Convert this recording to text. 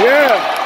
Yeah.